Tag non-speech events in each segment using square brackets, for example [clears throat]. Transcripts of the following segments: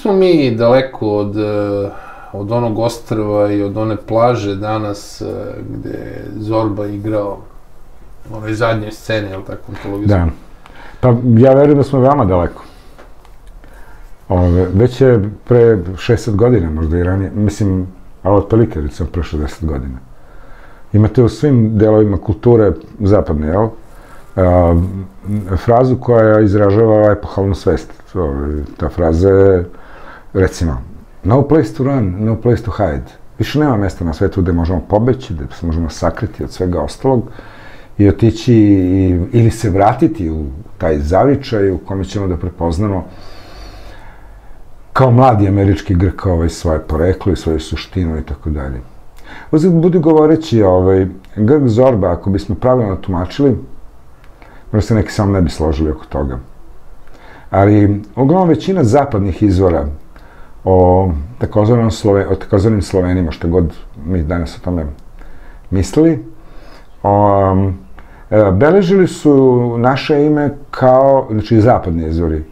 smo mi daleko od, eh, od onog ostrva i od one plaže danas eh, gde je Zorba igrao onoj zadnjoj sceni, je li tako, antologizmu? Da. Pa ja verujem da smo veoma daleko. Ove, već je pre 60 godina, možda i ranije, mislim, ali otprilike recimo pre 60 godina. Imate u svim delovima kulture zapadne, jel? A, frazu koja izražava epohalnu svest. Ove, ta fraza je, recimo, no place to run, no place to hide. Više nema mesta na svetu gde možemo pobeći, gde se možemo sakriti od svega ostalog i otići i, ili se vratiti u taj zavičaj u kome ćemo da prepoznamo kao mladi američki Grk ovaj, svoje poreklo i svoju suštinu i tako dalje. Uzgled budi govoreći, ovaj, Grk Zorba, ako bismo pravilno tumačili, možda se neki samo ne bi složili oko toga. Ali, uglavnom, većina zapadnih izvora o takozvanim, Slove, o takozvanim Slovenima, što god mi danas o tome mislili, um, beležili su naše ime kao, znači zapadni izvori,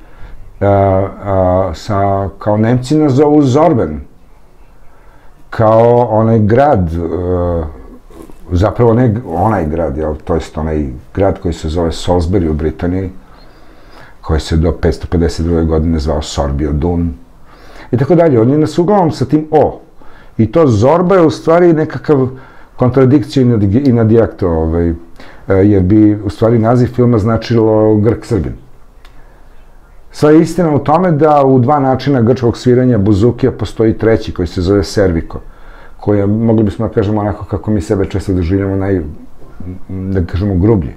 a, a, sa, kao Nemci nas zovu Zorben, kao onaj grad, a, zapravo ne onaj grad, jel, to jest onaj grad koji se zove Salisbury u Britaniji, koji se do 552. godine zvao Sorbio Dun, i tako dalje. Oni nas uglavnom sa tim O. I to Zorba je u stvari nekakav kontradikcija i na, i ovaj, jer bi u stvari naziv filma značilo Grk Srbin. Sva je istina u tome da u dva načina grčkog sviranja buzukija postoji treći koji se zove serviko, koji je, mogli bismo da kažemo onako kako mi sebe često doživljamo naj, da kažemo grublji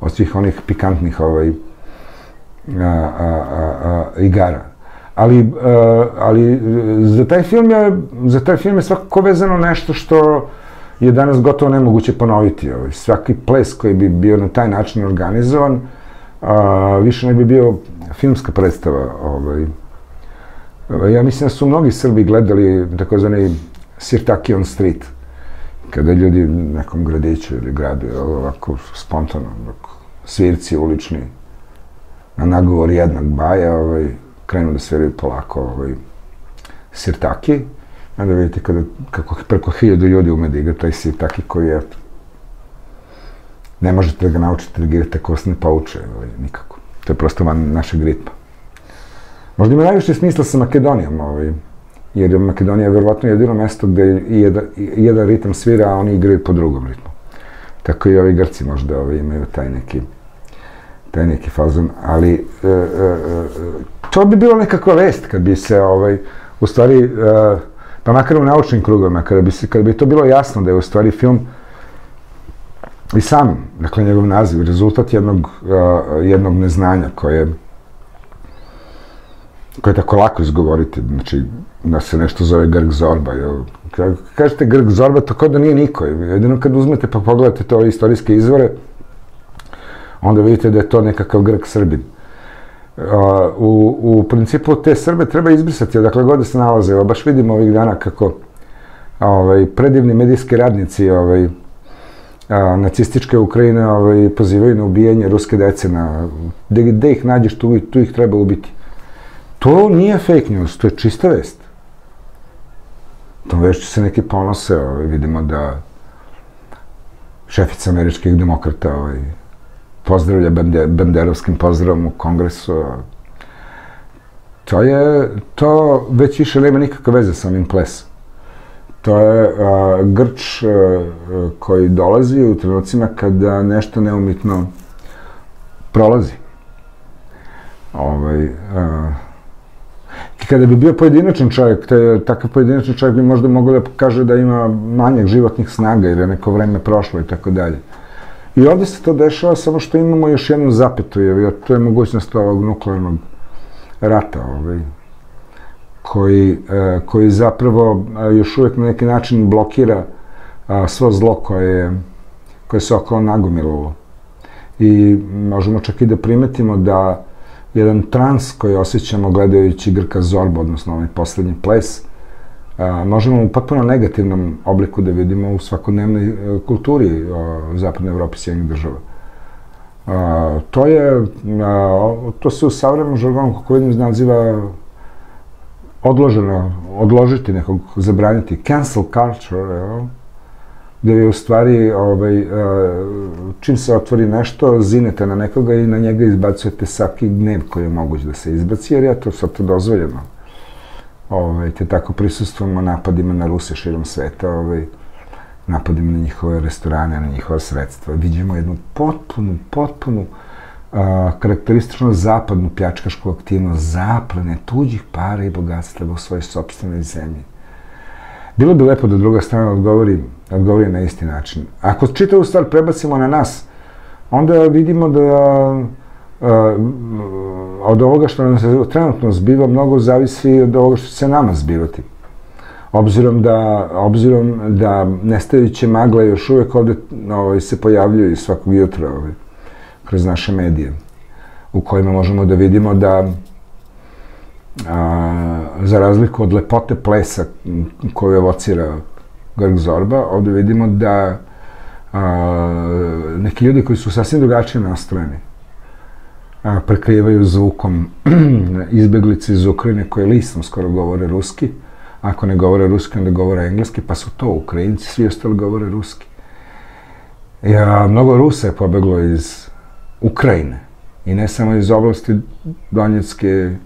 od svih onih pikantnih ovaj, a, a, a, a, igara. Ali, a, ali za taj film je, za taj film je svakako vezano nešto što je danas gotovo nemoguće ponoviti. Ovaj. Svaki ples koji bi bio na taj način organizovan, a, više ne bi bio filmska predstava. Ovaj. Ja mislim da su mnogi Srbi gledali takozvani Sirtaki on Street, kada ljudi u nekom gradiću ili gradu, ovako spontano, ovako, svirci ulični, na nagovor jednog baja, ovaj, krenu da sviraju polako ovaj, Sirtaki, onda vidite kada, kako preko hiljadu ljudi ume da igra taj Sirtaki koji je, ne možete da ga naučite da igrate kosne pauče, ovaj, nikako. To je prosto van našeg ritma. Možda ima najviše smisla sa Makedonijom, ovaj, jer je Makedonija verovatno jedino mesto gde jedan, jedan ritam svira, a oni igraju po drugom ritmu. Tako i ovi Grci možda ovaj, imaju taj neki, taj neki fazon, ali e, e, e, to bi bilo nekakva vest kad bi se, ovaj, u stvari, e, pa makar u naučnim krugovima, kada bi, se, kada bi to bilo jasno da je u stvari film i sam, dakle, njegov naziv, rezultat jednog, uh, jednog neznanja koje koje je tako lako izgovoriti, znači, da se nešto zove Grg Zorba. Jel? Kažete Grg Zorba, to kao da nije niko. Jedino kad uzmete pa pogledate to istorijske izvore, onda vidite da je to nekakav Grg Srbin. U, u principu te Srbe treba izbrisati odakle god da se nalaze. Evo, baš vidimo ovih dana kako ovaj, predivni medijski radnici ovaj, a, nacističke Ukrajine ovaj, pozivaju na ubijanje ruske dece, na, gde ih nađeš, tu, tu ih treba ubiti. To nije fake news, to je čista vest. Tom vešću se neki ponose, ovaj, vidimo da šefica američkih demokrata ovaj, pozdravlja bende, banderovskim pozdravom u kongresu. To je, to već više nema nikakve veze sa ovim plesom. To je a, grč a, koji dolazi u trenucima kada nešto neumitno prolazi. Ovaj, a, kada bi bio pojedinačan čovjek, te, takav pojedinačan čovjek bi možda mogao da kaže da ima manjak životnih snaga ili je neko vreme prošlo i tako dalje. I ovde se to dešava samo što imamo još jednu zapetu, jer to je mogućnost ovog nuklearnog rata. Ovaj koji, e, koji zapravo e, još uvek na neki način blokira svo zlo koje, koje se okolo nagomilalo. I možemo čak i da primetimo da jedan trans koji osjećamo gledajući Grka Zorba, odnosno ovaj poslednji ples, možemo u potpuno negativnom obliku da vidimo u svakodnevnoj e, kulturi Zapadne Evrope i Sjedinjih država. to je, to se u savremenom žargonu, kako vidim, naziva odloženo, odložiti nekog, zabraniti, cancel culture, gde je u stvari, ovaj, uh, čim se otvori nešto, zinete na nekoga i na njega izbacujete svaki gnev koji je moguć da se izbaci, jer je to sad to dozvoljeno. Ovaj, te tako prisustujemo napadima na Ruse širom sveta, ovaj, napadima na njihove restorane, na njihova sredstva. Vidimo jednu potpunu, potpunu a, karakteristično zapadnu pljačkašku aktivnost zaplene tuđih para i bogatstva u svojoj sobstvenoj zemlji. Bilo bi lepo da druga strana odgovori, odgovori na isti način. Ako čitavu stvar prebacimo na nas, onda vidimo da a, od ovoga što nam se trenutno zbiva mnogo zavisi od ovoga što će se nama zbivati. Obzirom da, obzirom da nestajuće magle još uvek ovde ovaj, se pojavljuju svakog jutra ovaj, kroz naše medije, u kojima možemo da vidimo da a, za razliku od lepote plesa koju evocira Grg Zorba, ovde vidimo da a, neki ljudi koji su sasvim drugačije nastrojeni, a, prekrivaju zvukom [clears throat] izbeglice iz Ukrajine koje listom skoro govore ruski, Ako ne govore ruski, onda govore engleski, pa su to Ukrajinci, svi ostali govore ruski. Ja, mnogo Rusa je pobeglo iz Ukrajine. I ne samo iz oblasti Donjecke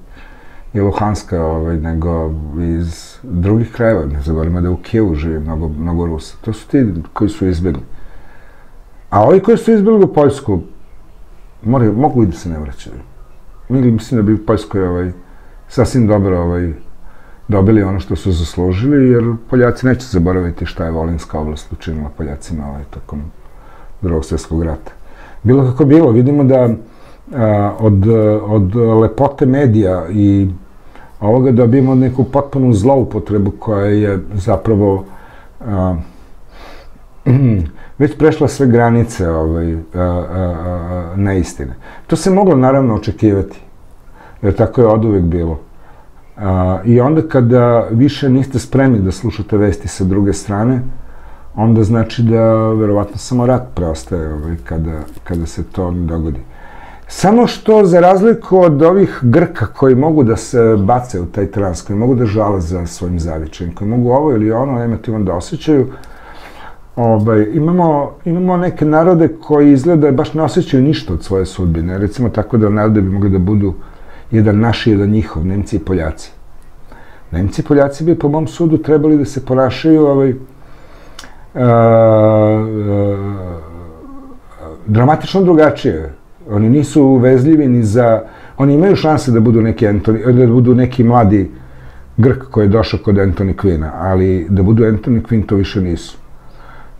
i Luhanska, ovaj, nego iz drugih krajeva. Ne zaboravimo da u Kijevu živi mnogo, mnogo Rusa. To su ti koji su izbjegli. A ovi koji su izbjegli u Poljsku, moraju, mogu i da se ne vraćaju. Mislim da bi u Poljskoj ovaj, sasvim dobro ovaj, dobili ono što su zaslužili, jer Poljaci neće zaboraviti šta je Volinska oblast učinila Poljacima ovaj, tokom drugog svjetskog rata. Bilo kako bilo, vidimo da a, od, od lepote medija i ovoga dobijemo neku potpunu zloupotrebu koja je zapravo a, [clears throat] već prešla sve granice ovaj, a, a, a, neistine. To se moglo naravno očekivati, jer tako je od uvek bilo. A, I onda kada više niste spremni da slušate vesti sa druge strane, onda znači da verovatno samo rat preostaje ovaj, kada, kada se to dogodi. Samo što, za razliku od ovih Grka koji mogu da se bace u taj trans, koji mogu da žale za svojim zavičajem, koji mogu ovo ili ono emotivno da osjećaju, ovaj, imamo, imamo neke narode koji izgleda baš ne osjećaju ništa od svoje sudbine. Recimo tako da narode bi mogli da budu jedan naš i jedan njihov, Nemci i Poljaci. Nemci i Poljaci bi po mom sudu trebali da se ponašaju ovaj, a, a, dramatično drugačije. Oni nisu uvezljivi ni za... Oni imaju šanse da budu neki Anthony, da budu neki mladi Grk koji je došao kod Anthony Quina, ali da budu Anthony Quinn to više nisu.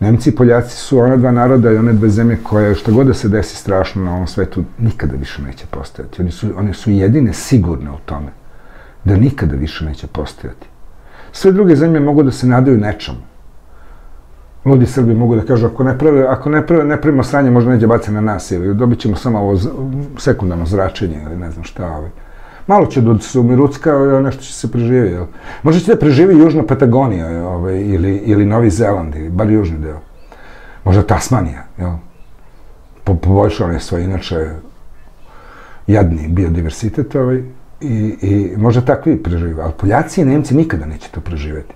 Nemci i Poljaci su ona dva naroda i one dve zemlje koje, što god da se desi strašno na ovom svetu, nikada više neće postojati. Oni su, one su jedine sigurne u tome da nikada više neće postojati. Sve druge zemlje mogu da se nadaju nečemu. Ludi Srbi mogu da kažu, ako ne prave, ako ne prave, ne pravimo sranje, možda neće baciti na nas, ili dobit ćemo samo ovo sekundarno zračenje, ili ne znam šta, ovaj. Malo će da se umirucka, nešto će se preživi. Jel? Možda će da preživi Južna Patagonija ovaj, ili, ili Novi Zeland, ili bar južni deo. Možda Tasmanija. Jel? Po, poboljšao je svoj inače jadni biodiversitet ovaj, i, i možda takvi preživi. Ali Poljaci i Nemci nikada neće to preživeti.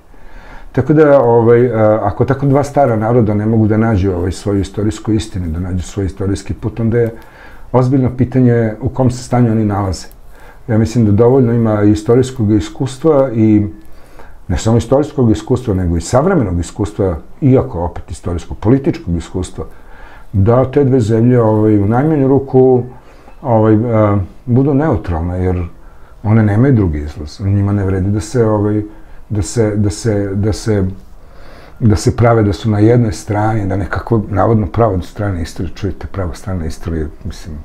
Tako da, ovaj, ako tako dva stara naroda ne mogu da nađu ovaj, svoju istorijsku istinu, da nađu svoj istorijski put, onda je ozbiljno pitanje u kom se stanju oni nalaze. Ja mislim da dovoljno ima istorijskog iskustva i ne samo istorijskog iskustva, nego i savremenog iskustva, iako opet istorijskog političkog iskustva, da te dve zemlje ovaj, u najmanju ruku ovaj, a, budu neutralne, jer one nemaju drugi izlaz. Njima ne vredi da se, ovaj, da se, da se, da se, da se prave da su na jednoj strani, da nekako navodno pravo strane istorije, čujete pravo strana istorije, mislim,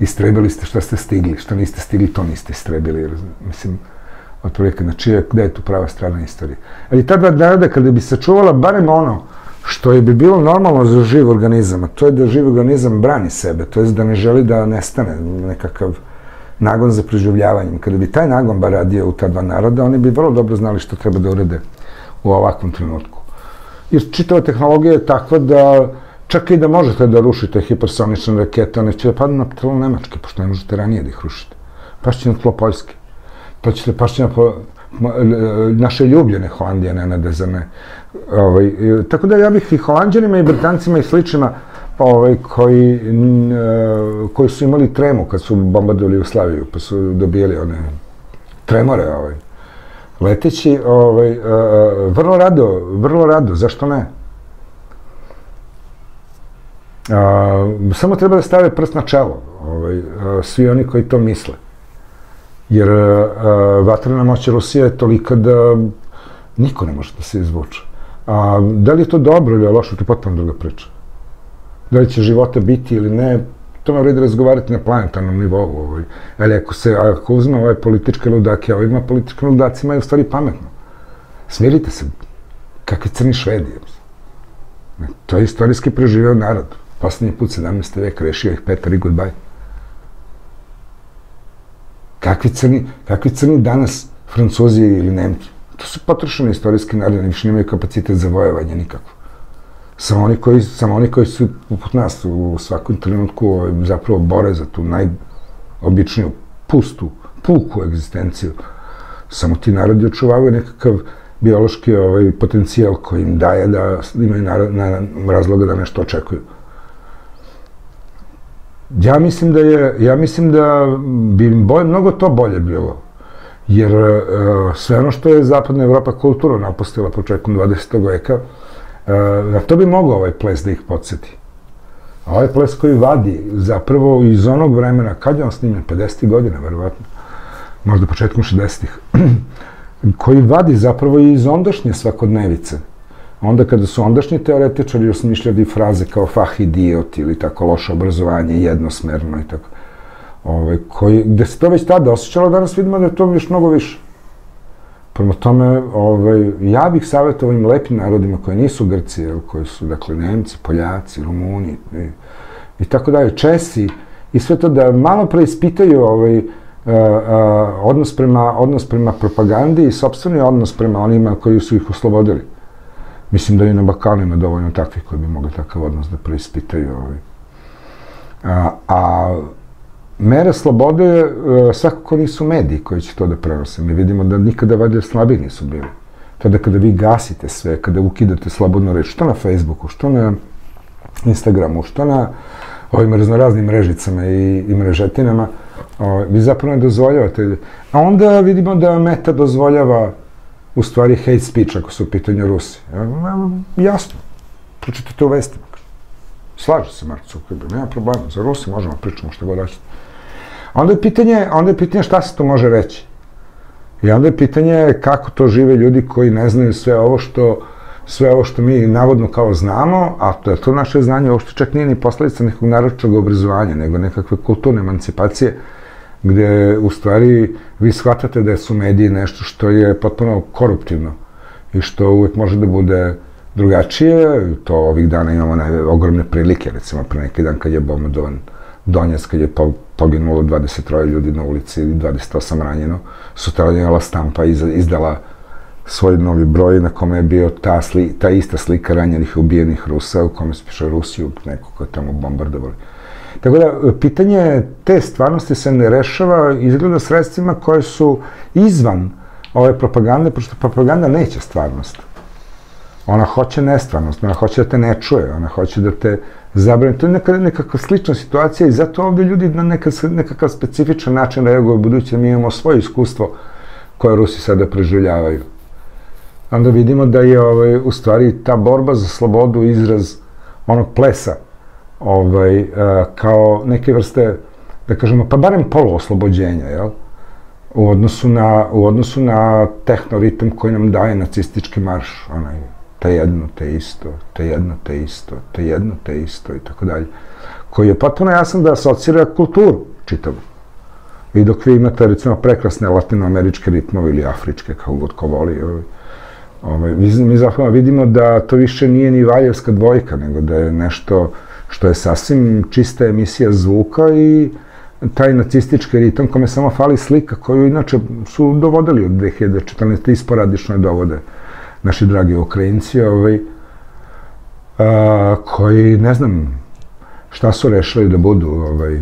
istrebili ste šta ste stigli, što niste stigli, to niste istrebili. Mislim, otprilike, znači, gde je tu prava strana istorije. Ali ta dva naroda, kada bi sačuvala barem ono što je bi bilo normalno za živ organizam, a to je da živ organizam brani sebe, to je da ne želi da nestane nekakav nagon za preživljavanjem. Kada bi taj nagon bar radio u ta dva naroda, oni bi vrlo dobro znali što treba da urede u ovakvom trenutku. Jer čitava tehnologija je takva da Čak i da možete da rušite hipersonične rakete, one će da padnu na tlo Nemačke, pošto ne možete ranije da ih rušite. Pašće na tlo Poljske. To ćete pašće na naše ljubljene Holandije, Nenade, za ne. Ovaj, tako da ja bih i Holandjanima i Britancima i sličima ovaj, koji, n, koji su imali tremu kad su bombardovali Jugoslaviju, pa su dobijali one tremore, ovaj, leteći, ovaj, vrlo rado, vrlo rado, zašto ne? A, samo treba da stave prst na čelo, ovaj, svi oni koji to misle. Jer a, vatrena moć Rusije je tolika da niko ne može da se izvuče. A, da li je to dobro ili je loše, to je potpuno druga priča. Da li će života biti ili ne, to me vredi razgovarati na planetarnom nivou. Ovaj. Ali ako se, ako uzme ovaj političke ludake, a ovima političke ludacima je u stvari pametno. Smirite se. Kakvi crni švedi. To je istorijski preživeo narod. Poslednji put 17. vek rešio ih Petar i Goodbye. Kakvi crni, kakvi crni danas Francuzi ili Nemci? To su potrošeni istorijski narodi, više nemaju kapacitet za vojevanje nikako. Samo oni koji, samo oni koji su poput nas u svakom trenutku zapravo bore za tu najobičniju, pustu, puku egzistenciju. Samo ti narodi očuvavaju nekakav biološki ovaj, potencijal koji im daje da imaju na, na, razloga da nešto očekuju. Ja mislim da je, ja mislim da bi mnogo to bolje bilo. Jer uh, sve ono što je zapadna Evropa kulturo napustila početkom 20. veka, uh, na to bi mogao ovaj ples da ih podsjeti. A ovaj ples koji vadi zapravo iz onog vremena, kad je on snimljen, 50. godina, verovatno, možda početkom 60. [clears throat] koji vadi zapravo i iz ondašnje svakodnevice onda kada su ondašnji teoretičari osmišljali fraze kao fah idiot ili tako loše obrazovanje, jednosmerno i tako, ovaj, koji, gde se to već tada osjećalo, danas vidimo da je to još mnogo više. Prema tome, ovaj, ja bih savjetovao ovim lepim narodima koji nisu Grci, jel, koji su, dakle, Nemci, Poljaci, Rumuni i, i tako dalje, Česi, i sve to da malo preispitaju ovaj, uh, uh, odnos, prema, odnos prema propagandi i sobstveni odnos prema onima koji su ih oslobodili. Mislim da i na Balkanu ima dovoljno takvih koji bi mogli takav odnos da preispitaju. Ovaj. A, a mere slobode e, svakako nisu mediji koji će to da prenose. Mi vidimo da nikada valjda slabiji nisu bili. Tada kada vi gasite sve, kada ukidate slobodno reč, što na Facebooku, što na Instagramu, što na ovim raznoraznim mrežicama i, i mrežetinama, o, vi zapravo ne dozvoljavate. A onda vidimo da Meta dozvoljava u stvari hate speech ako su u pitanju Rusi. Jasno, pročitajte u vestima. Slaže se Mark Zuckerberg, nema problema, za Rusi možemo da pričamo što god hoćete. Onda je pitanje, onda je pitanje šta se to može reći. I onda je pitanje kako to žive ljudi koji ne znaju sve ovo što sve ovo što mi navodno kao znamo, a to je to naše znanje uopšte čak nije ni posledica nekog naročnog obrazovanja, nego nekakve kulturne emancipacije, gde u stvari vi shvatate da su mediji nešto što je potpuno koruptivno i što uvek može da bude drugačije, to ovih dana imamo ne, ogromne prilike, recimo pre neki dan kad je bombardovan Donjac, kad je poginulo 23 ljudi na ulici i 28 ranjeno, sutra stampa izdala svoj novi broj na kome je bio ta, sli, ta ista slika ranjenih i ubijenih Rusa, u kome se piše Rusiju, neko ko je tamo bombardovali. Tako da, pitanje te stvarnosti se ne rešava izgleda sredstvima koje su izvan ove propagande, pošto propaganda neće stvarnost. Ona hoće nestvarnost, ona hoće da te ne čuje, ona hoće da te zabrani. To je neka, nekakva slična situacija i zato ovde ljudi na neka, nekakav specifičan način reaguju, budući da mi imamo svoje iskustvo koje Rusi sada preživljavaju. Onda vidimo da je ovaj, u stvari ta borba za slobodu izraz onog plesa ovaj, uh, kao neke vrste, da kažemo, pa barem poluoslobođenja, jel? U odnosu na, u odnosu na tehnoritam koji nam daje nacistički marš, onaj, te jedno, te isto, te jedno, te isto, te jedno, te isto i tako dalje, koji je potpuno jasan da asocira kulturu čitavu. I dok vi imate, recimo, prekrasne latinoameričke ritmove ili afričke, kao god ko voli, ovaj, ovaj, mi, mi zapravo vidimo da to više nije ni valjevska dvojka, nego da je nešto što je sasvim čista emisija zvuka i taj nacistički ritam kome samo fali slika koju inače su dovodili od 2014. isporadično je dovode naši dragi Ukrajinci, ovaj, a, koji ne znam šta su rešili da budu ovaj,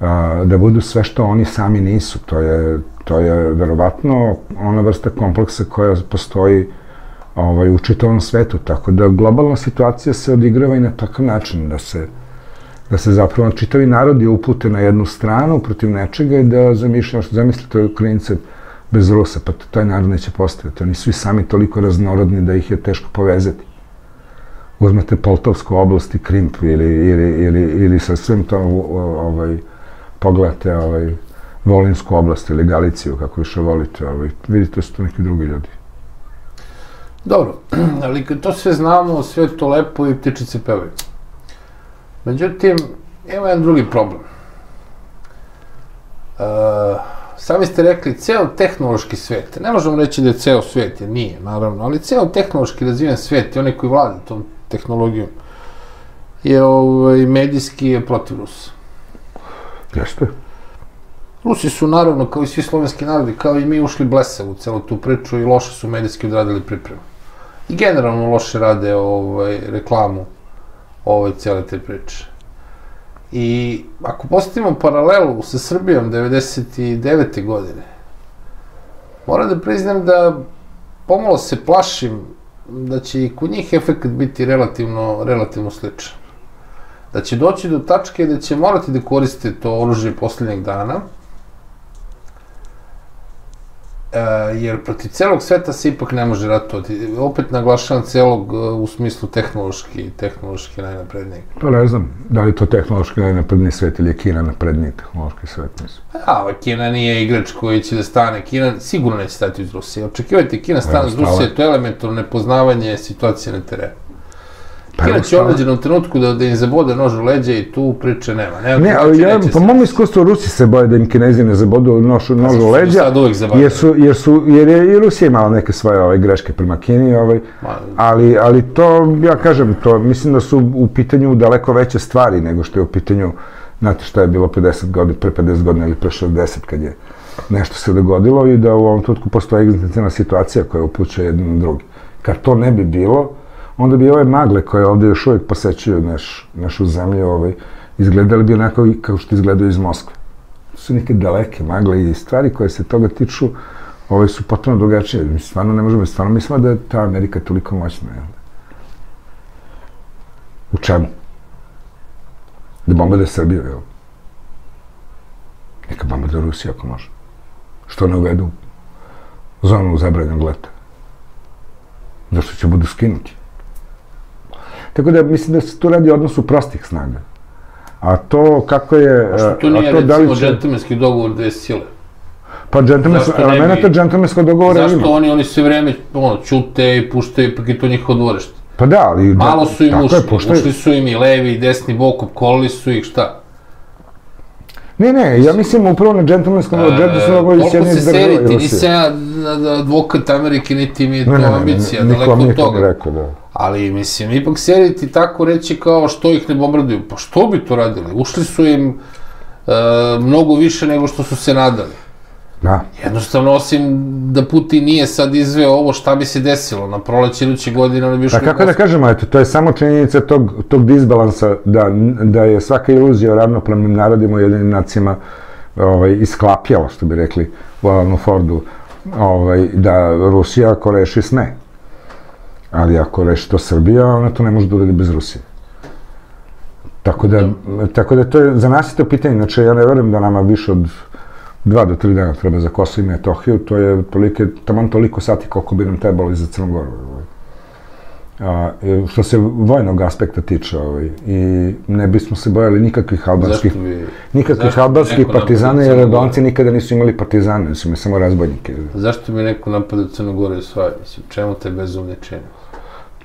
a, da budu sve što oni sami nisu. To je, to je verovatno ona vrsta kompleksa koja postoji ovaj, u čitavom svetu, tako da globalna situacija se odigrava i na takav način, da se, da se zapravo čitavi narodi upute na jednu stranu protiv nečega i da zamišljamo što zamislite Ukrajince bez Rusa, pa to, taj narod neće postaviti. Oni su i sami toliko raznorodni da ih je teško povezati. Uzmete Poltovsku oblast i Krimp ili, ili, ili, ili sa svim to ovaj, pogledate ovaj, Volinsku oblast ili Galiciju, kako više volite, ovaj, vidite da su to neki drugi ljudi. Dobro, [clears throat] ali kad to sve znamo, sve to lepo i ptičice pevaju. Međutim, ima jedan drugi problem. Uh, sami ste rekli, ceo tehnološki svet, ne možemo reći da je ceo svet, jer nije, naravno, ali ceo tehnološki razvijen svet i oni koji vlada tom tehnologijom, je ovaj, medijski je protiv Rusa. Jeste? Rusi su naravno, kao i svi slovenski narodi, kao i mi, ušli blese u celu tu priču i loše su medijski odradili pripremu. I generalno loše rade ovaj, reklamu ovaj, cele te priče. I ako postavimo paralelu sa Srbijom 99. godine, moram da priznam da pomalo se plašim da će i kod njih efekt biti relativno, relativno sličan. Da će doći do tačke da će morati da koriste to oružje poslednjeg dana, E, jer protiv celog sveta se ipak ne može ratovati. Opet naglašavam celog e, u smislu tehnološki, tehnološki najnapredniji. To ne znam, da li to tehnološki najnapredniji svet ili je Kina napredniji tehnološki svet, mislim. A, Kina nije igrač koji će da stane. Kina sigurno neće stati uz Rusije. Očekivajte Kina stane uz Rusije, to je elementarno nepoznavanje situacije na terenu. Pa Kina će u određenom trenutku da, da im zabode nož u leđa i tu priče nema. Ne, ne ali ja, po mom iskustvu Rusi se boje da im Kinezi ne zabodu nož, pa nož u leđa, jer su, jer su, jer je i Rusija imala neke svoje ove greške prema Kini, ovaj, ali, ali to, ja kažem, to, mislim da su u pitanju daleko veće stvari nego što je u pitanju, znate šta je bilo 50 godina, pre 50 godina ili pre 60 kad je nešto se dogodilo i da u ovom tutku postoji egzistencijalna situacija koja upućuje jedan na drugi. Kad to ne bi bilo, onda bi ove magle koje ovde još uvijek posećuju naš, našu zemlju, ovaj, izgledali bi onako kao što izgledaju iz Moskve. To su neke daleke magle i stvari koje se toga tiču, ovaj, su potpuno drugačije. Mi stvarno ne možemo, stvarno mislimo da je ta Amerika toliko moćna. Jel? U čemu? Da bombade Srbiju, jel? Neka bombade Rusiju ako može. Što ne uvedu zonu zabranjenog leta? Zašto će budu skinuti? Tako da mislim da se tu radi odnosu prostih snaga. A to kako je... A što to nije, to, recimo, da će... džentlmenski dogovor dve sile? Pa džentlmenski, elemenata džentlmenskog dogovora zašto ima. Zašto oni, oni sve vreme, ono, čute i puštaju, pa je to njihovo dvorište? Pa da, ali... Malo su im ušli, je, puštaju. ušli su im i levi i desni bok, opkolili su ih, šta? Ne, ne, ja mislim upravo na džentlmenskom e, džentlmenskom dogovoru s jednim iz država Rusije. Nisam ja advokat Amerike, niti mi je to ne, ne, ambicija, daleko od toga. Ne, rekao, da. Ali, mislim, ipak seriti tako reći kao što ih ne bombarduju. Pa što bi to radili? Ušli su im e, mnogo više nego što su se nadali. Da. Jednostavno, osim da Putin nije sad izveo ovo, šta bi se desilo na proleće iduće godine, oni bi ušli... Pa kako da kažemo, eto, to je samo činjenica tog, tog disbalansa, da, da je svaka iluzija o ravnopravnim narodima u jedinim nacijama ovaj, isklapjala, što bi rekli u Alanu Fordu, ovaj, da Rusija ako reši sme. Ali ako reši to Srbija, ona to ne može da uradi bez Rusije. Tako da, tako da to je, za nas je to pitanje, znači ja ne verujem da nama više od dva do tri dana treba za Kosovo i Metohiju, to je tolike, taman toliko sati koliko bi nam trebalo i za Crnogoru. Ovaj. A, što se vojnog aspekta tiče, ovaj, i ne bismo se bojali nikakvih albanskih, bi, nikakvih albanskih partizana, jer Albanci nikada nisu imali partizane, su imali samo razbojnike. Zašto bi neko napadao Crnogoru i svoje? Mislim, čemu te bezumne čine?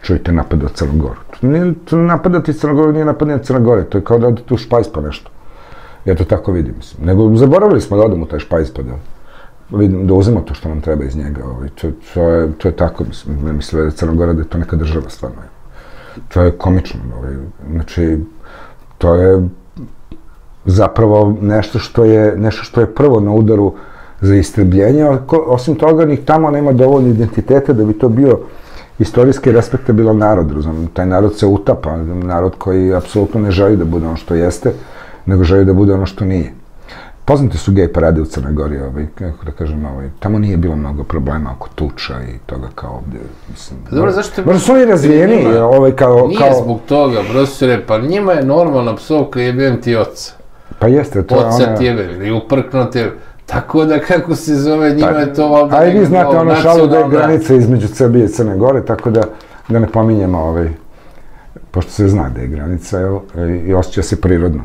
Čujte, napada Crnogoru. Nije, napadati Crnogoru nije napadanje Crnogore, to je kao da odete u špajs pa nešto. Ja to tako vidim, mislim. Nego zaboravili smo da odemo u taj špajz pa da vidim, da uzemo to što nam treba iz njega. Ovaj. To, to, je, to je tako, mislim, ne mislim da je Crnogora da je to neka država stvarno. To je komično. Ovaj. Znači, to je zapravo nešto što je, nešto što je prvo na udaru za istrebljenje, osim toga ni tamo nema dovoljno identiteta da bi to bio istorijski respektabilan narod, razumem. Taj narod se utapa, narod koji apsolutno ne želi da bude ono što jeste, nego želi da bude ono što nije. Poznate su gej parade u Crnoj Gori, ovaj, kako da kažem, ovaj, tamo nije bilo mnogo problema oko tuča i toga kao ovde, mislim. Pa dobro, zašto. Možda su oni razvijeni, Njima- ovaj, kao, Nije kao, zbog toga, profesore, pa njima je normalna psovka jebem ti oca. pa jeste, to je Oca ona... ti jebe, ili uprkno te Tako da, kako se zove, njima je to valjda... A i vi znate ono šalu da je granica između Srbije i Crne Gore, tako da, da ne pominjemo, ovaj, pošto se zna da je granica, jel, i osjeća se prirodno.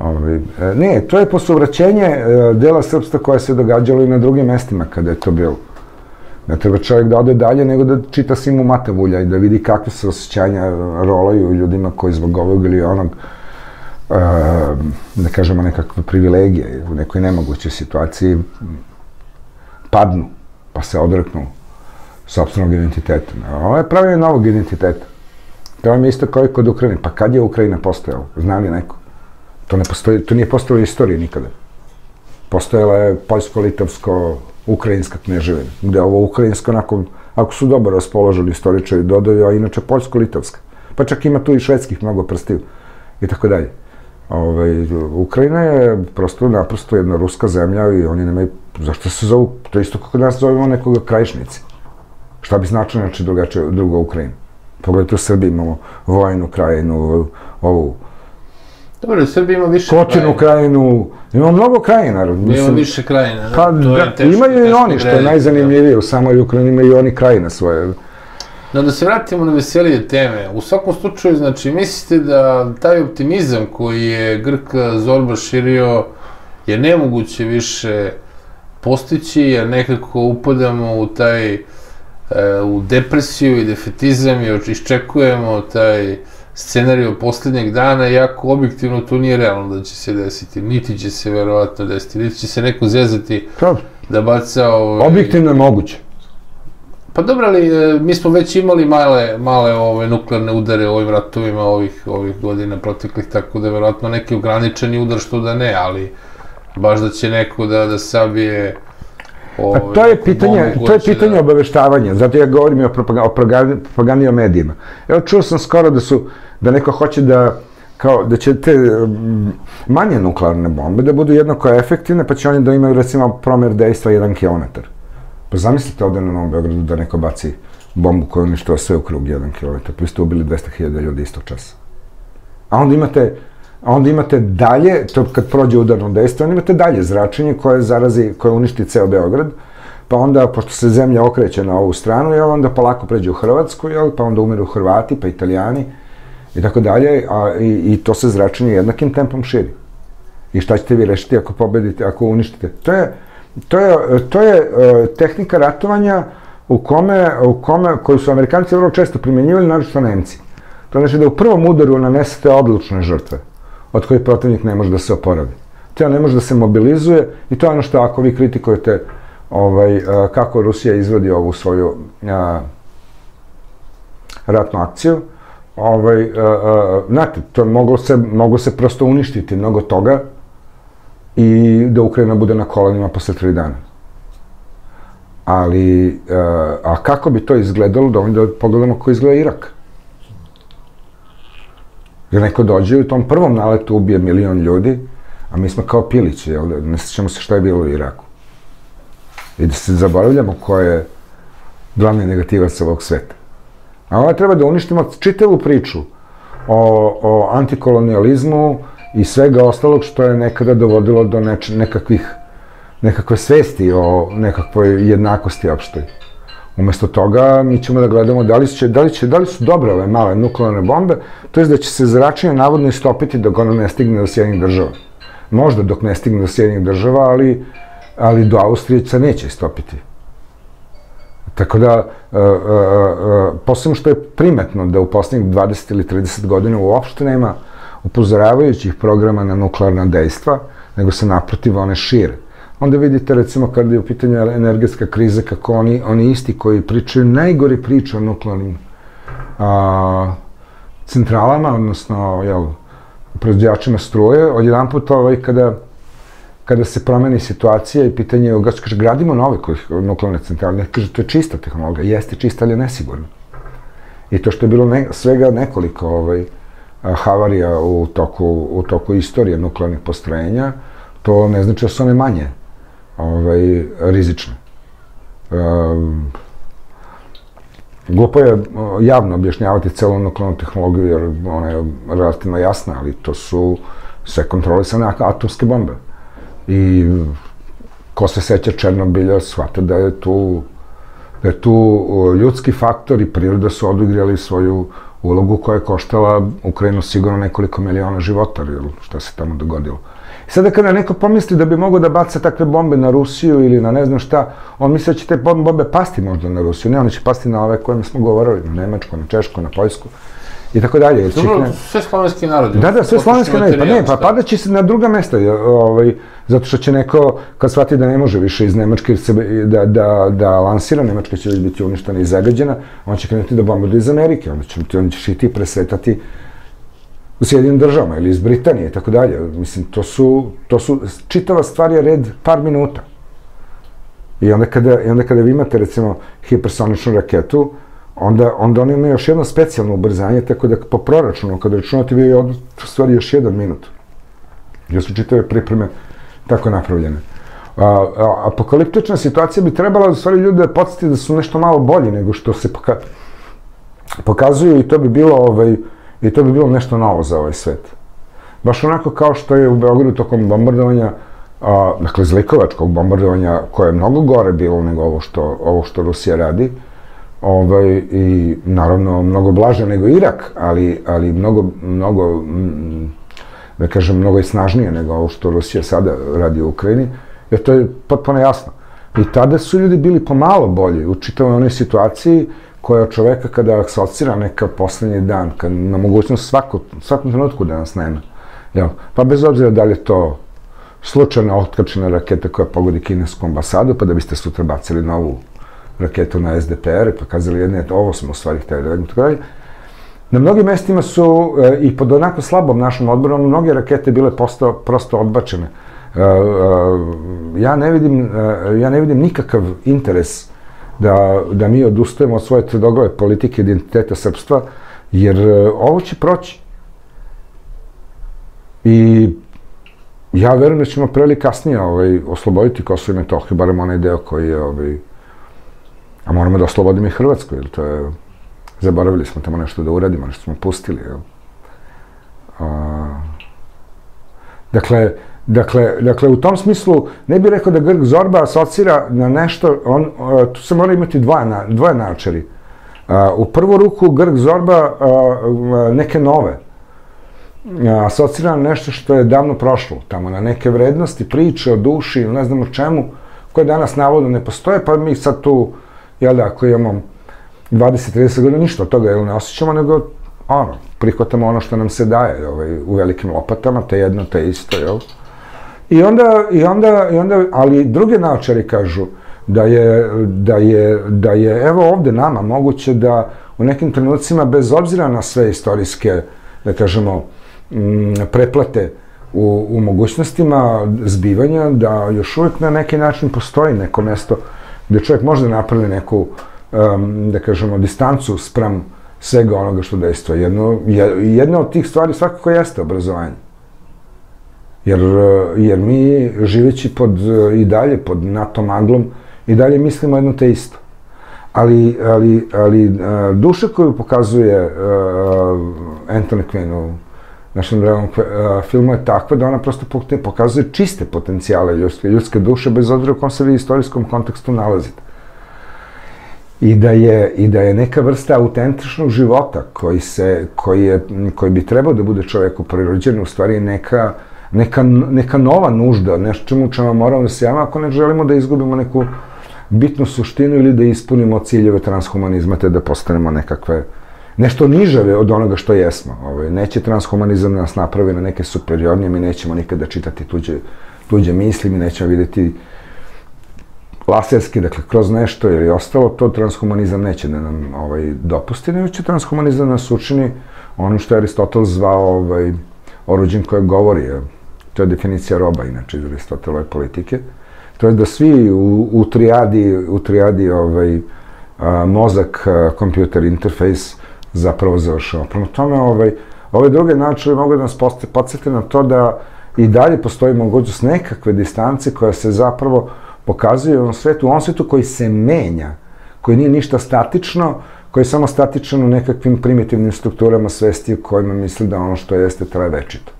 Ovaj, e, ne, to je posuvraćenje e, dela srpstva koje se događalo i na drugim mestima kada je to bilo. Ne treba čovjek da ode dalje, nego da čita Simu Matavulja i da vidi kakve se osjećanja rolaju ljudima koji zbog ovog ili onog e, da kažemo nekakve privilegije u nekoj nemogućoj situaciji padnu, pa se odreknu sopstvenog identiteta. Ovo je pravljanje novog identiteta. To vam je isto kao i kod Ukrajine. Pa kad je Ukrajina postojala? Zna li neko? To, ne postoji, to nije postojalo u istoriji nikada. Postojala je poljsko-litovsko-ukrajinska knježevina, gde ovo ukrajinsko, onako, ako su dobro raspoložili istoričari, dodaju, a inače poljsko-litovska. Pa čak ima tu i švedskih mnogo prstiju i tako dalje. Ovaj, Ukrajina je prosto naprosto jedna ruska zemlja i oni nemaju, zašto se zovu, to je isto kako nas zovemo nekoga krajišnici. Šta bi značilo znači drugačije, druga Ukrajina? Pogledajte u Srbiji imamo vojnu krajinu, ovu Dobro, u Srbiji ima više Kotinu krajinu, imamo mnogo krajina. Ima Mislim, više krajina, da, pa, to je da, teško. imaju i oni, što je najzanimljivije, u samoj Ukrajini imaju i oni krajine svoje. No da se vratimo na veselije teme. U svakom slučaju, znači, mislite da taj optimizam koji je Grk Zorba širio je nemoguće više postići, jer nekako upadamo u taj, e, u depresiju i defetizam i iščekujemo taj scenariju poslednjeg dana, iako objektivno to nije realno da će se desiti, niti će se verovatno desiti, niti će se neko zezati da baca... Ovaj, objektivno je moguće. Pa dobro, ali e, mi smo već imali male, male ove, nuklearne udare u ovim ratovima ovih, ovih godina proteklih, tako da je verovatno neki ograničeni udar što da ne, ali baš da će neko da, da sabije Pa ovaj, to je pitanje, to je pitanje da... obaveštavanja, zato ja govorim i o propagandi, o propagandi- propagandi o medijima. Evo čuo sam skoro da su, da neko hoće da, kao, da će te mm, manje nuklearne bombe da budu jednako efektivne, pa će oni da imaju recimo promer dejstva 1 km. Pa zamislite ovde na Novom Beogradu da neko baci bombu koja uništava sve u krug 1 km, pa vi ste ubili 200.000 ljudi istog časa. A onda imate a onda imate dalje, to kad prođe udarno dejstvo, onda imate dalje zračenje koje zarazi, koje uništi ceo Beograd, pa onda, pošto se zemlja okreće na ovu stranu, jel, onda polako pređe u Hrvatsku, jel, pa onda umiru Hrvati, pa Italijani, i tako dalje, a, i, i to se zračenje jednakim tempom širi. I šta ćete vi rešiti ako pobedite, ako uništite? To je, to je, to je e, tehnika ratovanja u kome, u kome, koju su Amerikanci vrlo često primjenjivali, naročito Nemci. To znači da u prvom udaru nanesete odlučne žrtve, od kojih protivnik ne može da se oporavi. To ne može da se mobilizuje i to je ono što ako vi kritikujete ovaj, a, kako Rusija izvodi ovu svoju a, ratnu akciju, ovaj, a, a, znate, to moglo se, moglo se prosto uništiti mnogo toga i da Ukrajina bude na kolenima posle tri dana. Ali, a, a kako bi to izgledalo, dovoljno da pogledamo kako izgleda Irak. Jer neko dođe i u tom prvom naletu ubije milion ljudi, a mi smo kao pilići, jel, da? ne sjećamo se šta je bilo u Iraku. I da se zaboravljamo ko je glavni negativac ovog sveta. A onda treba da uništimo čitavu priču o, o antikolonijalizmu i svega ostalog što je nekada dovodilo do neč, nekakvih, nekakve svesti o nekakvoj jednakosti opštoj. Umesto toga, mi ćemo da gledamo da li, će, da li, će, da li su dobre ove male nuklearne bombe, to je da će se zračenje navodno istopiti dok ono ne stigne do Sjedinjih država. Možda dok ne stigne do Sjedinjih država, ali, ali do Austrije se neće istopiti. Tako da, uh, uh, uh, posebno što je primetno da u poslednjih 20 ili 30 godina uopšte nema upozoravajućih programa na nuklearna dejstva, nego se naprotiv one šire. Onda vidite recimo kada je u pitanju energetska kriza kako oni, oni isti koji pričaju najgore priče o nuklearnim a, centralama, odnosno jel, proizvođačima struje, odjedan put ovaj, kada, kada se promeni situacija i pitanje je, kaže, gradimo nove nuklearne centrale, kaže, to je čista tehnologija, jeste čista, ali je nesigurna. I to što je bilo ne, svega nekoliko ovaj, havarija u toku, u toku istorije nuklearnih postrojenja, to ne znači da su one manje ovaj, rizične. Um, glupo je javno objašnjavati celu nuklearnu tehnologiju, jer ona je relativno jasna, ali to su sve kontrolisane atomske bombe. I ko se seća Černobilja, shvata da je tu da je tu ljudski faktor i priroda su odigrali svoju ulogu koja je koštala Ukrajinu sigurno nekoliko miliona života, ili šta se tamo dogodilo. I sada kada neko pomisli da bi mogo da baca takve bombe na Rusiju ili na ne znam šta, on misli da će te bombe pasti možda na Rusiju. Ne, one će pasti na ove kojima smo govorili, na Nemačku, na Češku, na Poljsku i tako dalje. Dobro, sve slovenski narodi. Da, da, sve slovenski narodi. Pa ne, pa padaće se na druga mesta, ovaj, zato što će neko, kad shvati da ne može više iz Nemačke se, da, da, da lansira, Nemačka će biti uništena i zagađena, on će krenuti da bombarduje iz Amerike, onda će, on će šiti presretati u Sjedinim državama ili iz Britanije i tako dalje. Mislim, to su, to su, čitava stvar je red par minuta. I onda kada, i onda kada vi imate, recimo, hipersoničnu raketu, onda, onda oni imaju još jedno specijalno ubrzanje, tako da po proračunu, kada računate, vi je u stvari još jedan minut. Jer su čitave pripreme tako napravljene. Apokaliptična situacija bi trebala u stvari ljude podsjeti da su nešto malo bolji nego što se poka pokazuju i to bi bilo ovaj, i to bi bilo nešto novo za ovaj svet. Baš onako kao što je u Beogradu tokom bombardovanja, a, dakle, zlikovačkog bombardovanja, koje je mnogo gore bilo nego ovo što, ovo što Rusija radi, ovaj, i naravno mnogo blaže nego Irak, ali, ali mnogo, mnogo, mm, da kažem, mnogo i snažnije nego ovo što Rusija sada radi u Ukrajini, jer to je potpuno jasno. I tada su ljudi bili pomalo bolji u čitavoj onoj situaciji koja čoveka kada asocira neka poslednji dan, kad na mogućnost svako, svakom trenutku da nas nema. Jel? Pa bez obzira da li je to slučajna otkačena raketa koja pogodi kinesku ambasadu, pa da biste sutra bacili novu raketu na SDPR, pa kazali jedne, ovo smo u stvari hteli da radimo, tako dalje. Na mnogim mestima su e, i pod onako slabom našom odborom mnoge rakete bile posto, prosto odbačene. E, e, ja ne vidim, ja ne vidim nikakav interes da, da mi odustajemo od svoje tvrdoglave politike identiteta srpstva, jer ovo će proći. I ja verujem da ćemo pre ili kasnije ovaj, osloboditi Kosovo i Metohiju, barem onaj deo koji je ovaj, a moramo da oslobodimo i Hrvatsku, jer to je, zaboravili smo tamo nešto da uradimo, nešto smo pustili, jel? A, dakle, Dakle, dakle, u tom smislu, ne bih rekao da Grg Zorba asocira na nešto, on, tu se mora imati dvoje, dvoje načeri. U prvu ruku Grg Zorba neke nove, asocira na nešto što je davno prošlo, tamo na neke vrednosti, priče o duši ne znam o čemu, koje danas navodno ne postoje, pa mi sad tu, jel da, ako imamo 20-30 godina, ništa od toga jel ne osjećamo, nego ono, prihvatamo ono što nam se daje ovaj, u velikim lopatama, te jedno, te isto, jel? I onda, i onda, i onda, ali druge naočari kažu da je, da je, da je evo ovde nama moguće da u nekim trenucima, bez obzira na sve istorijske, da kažemo, mm, preplate u, u mogućnostima zbivanja, da još uvijek na neki način postoji neko mesto gde čovjek može da napravi neku, da kažemo, distancu sprem svega onoga što dejstva. Jedno, jedna od tih stvari svakako jeste obrazovanje. Jer, jer mi, živeći pod, i dalje pod NATO maglom, i dalje mislimo jedno te isto. Ali, ali, ali duša koju pokazuje uh, Anthony Quinn u našem dragom uh, filmu je takva da ona prosto pokazuje čiste potencijale ljudske, ljudske duše, bez obzira u kom se vi istorijskom kontekstu nalazite. I da je, i da je neka vrsta autentičnog života koji, se, koji, je, koji bi trebao da bude čoveku prirođen, u stvari neka uh, neka, neka nova nužda, nešto čemu čemu moramo da se javimo ako ne želimo da izgubimo neku bitnu suštinu ili da ispunimo ciljeve transhumanizma te da postanemo nekakve nešto nižave od onoga što jesmo. Ovaj, neće transhumanizam nas napravi na neke superiornije, mi nećemo nikada čitati tuđe, tuđe misli, mi nećemo videti laserski, dakle, kroz nešto ili ostalo, to transhumanizam neće da nam ovaj, dopusti, nego će transhumanizam nas učini ono što je Aristotel zvao ovaj, oruđen koje govori, to je definicija roba, inače, iz Aristotelove politike, to je da svi u, u trijadi, u trijadi ovaj, a, mozak, a, kompjuter, interfejs zapravo završava. Prema tome, ovaj, ove druge načine mogu da nas podsjeti na to da i dalje postoji mogućnost nekakve distance koja se zapravo pokazuje u ovom svetu, u ovom svetu koji se menja, koji nije ništa statično, koji je samo statičan u nekakvim primitivnim strukturama svesti u kojima misli da ono što jeste traje večito.